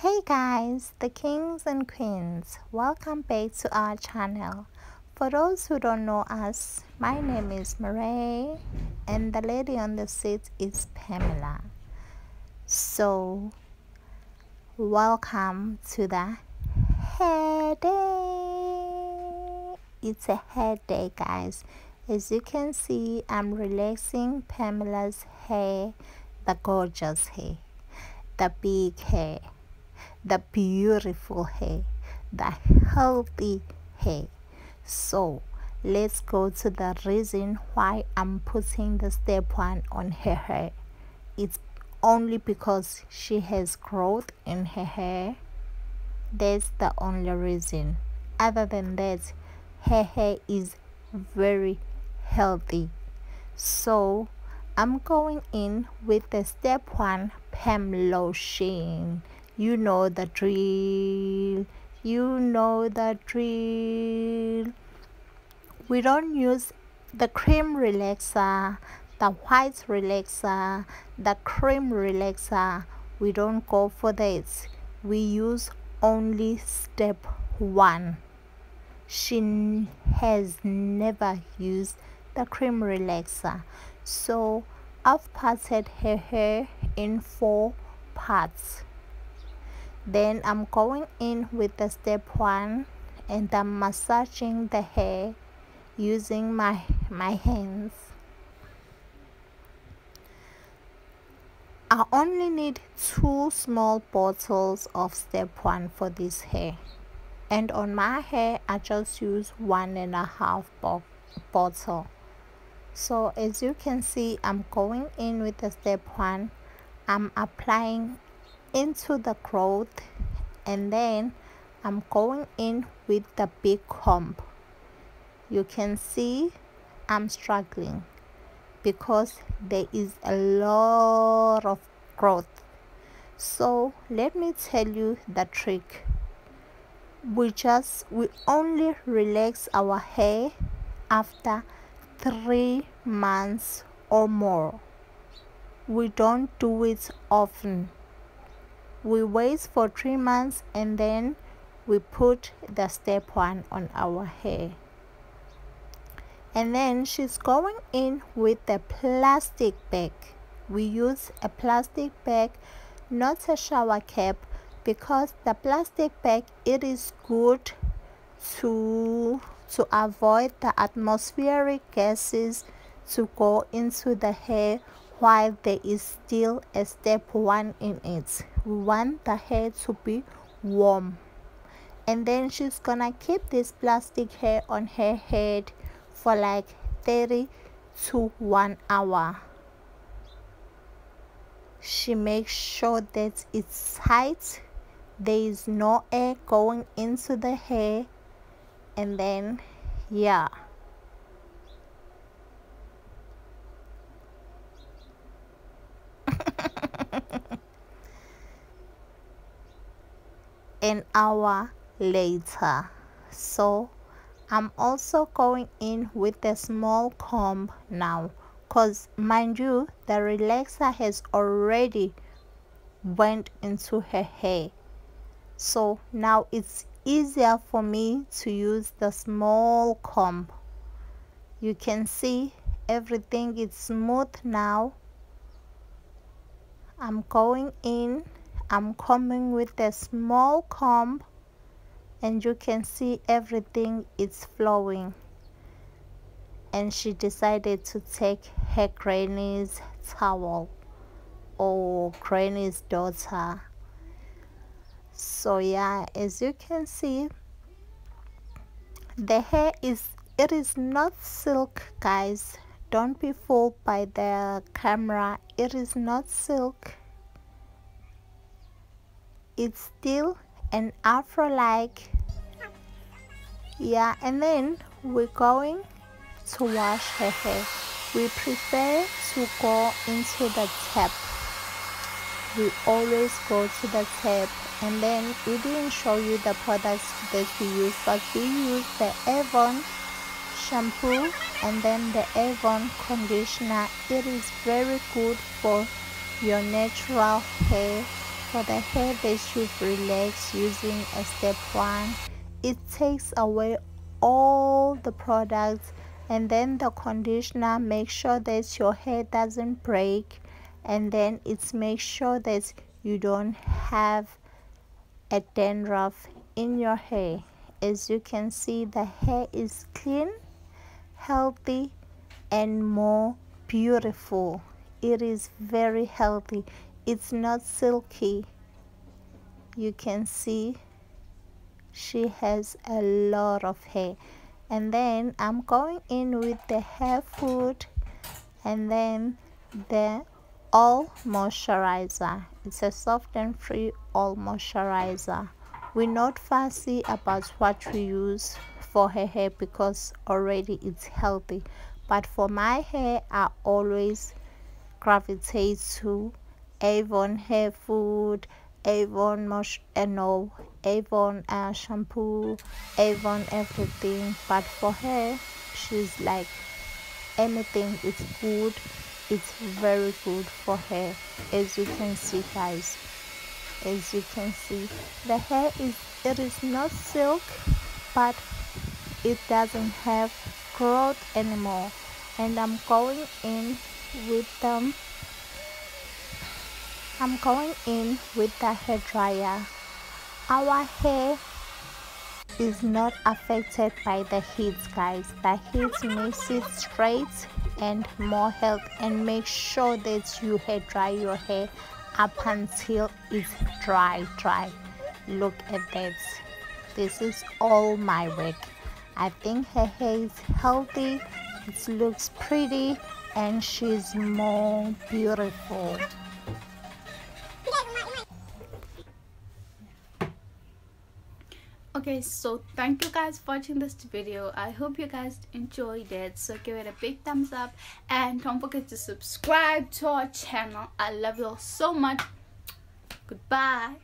Hey guys, the kings and queens, welcome back to our channel. For those who don't know us, my name is Murray and the lady on the seat is Pamela. So, welcome to the hair day. It's a hair day, guys. As you can see, I'm relaxing Pamela's hair, the gorgeous hair, the big hair the beautiful hair, the healthy hair. So let's go to the reason why I'm putting the step one on her hair. It's only because she has growth in her hair. That's the only reason. Other than that, her hair is very healthy. So I'm going in with the step one perm lotion. You know the drill. You know the drill. We don't use the cream relaxer, the white relaxer, the cream relaxer. We don't go for this. We use only step one. She has never used the cream relaxer. So I've parted her hair in four parts then I'm going in with the step one and I'm massaging the hair using my my hands. I only need two small bottles of step one for this hair. And on my hair I just use one and a half bo bottle. So as you can see I'm going in with the step one. I'm applying into the growth and then I'm going in with the big comb you can see I'm struggling because there is a lot of growth so let me tell you the trick. We just we only relax our hair after three months or more. We don't do it often we wait for three months and then we put the step one on our hair. And then she's going in with the plastic bag. We use a plastic bag not a shower cap because the plastic bag it is good to to avoid the atmospheric gases to go into the hair while there is still a step one in it. We want the hair to be warm. And then she's gonna keep this plastic hair on her head for like 30 to 1 hour. She makes sure that it's tight. There is no air going into the hair. And then yeah an hour later. So I'm also going in with a small comb now because mind you the relaxer has already went into her hair. So now it's easier for me to use the small comb. You can see everything is smooth now I'm going in. I'm coming with a small comb and you can see everything is flowing. And she decided to take her granny's towel or granny's daughter. So yeah as you can see the hair is it is not silk guys. Don't be fooled by the camera. It is not silk it's still an afro like yeah and then we're going to wash her hair. We prefer to go into the tap. We always go to the tap and then we didn't show you the products that we use but we use the Avon shampoo and then the Avon conditioner. It is very good for your natural hair for the hair that should relax using a step one. It takes away all the products and then the conditioner make sure that your hair doesn't break and then it's make sure that you don't have a dandruff in your hair. As you can see the hair is clean healthy and more beautiful. It is very healthy it's not silky. You can see she has a lot of hair. And then I'm going in with the hair food and then the all moisturizer. It's a soft and free all moisturizer. We're not fussy about what we use for her hair because already it's healthy. But for my hair I always gravitate to Avon hair food Avon mush and no Avon uh, shampoo Avon everything. But for her she's like anything is good it's very good for her. As you can see guys as you can see the hair is it is not silk but it doesn't have growth anymore. And I'm going in with them I'm going in with the hair dryer. Our hair is not affected by the heat guys. The heat makes it straight and more health and make sure that you hair dry your hair up until it's dry dry. Look at that. This is all my work. I think her hair is healthy, it looks pretty and she's more beautiful. Okay so thank you guys for watching this video. I hope you guys enjoyed it. So give it a big thumbs up. And don't forget to subscribe to our channel. I love you all so much. Goodbye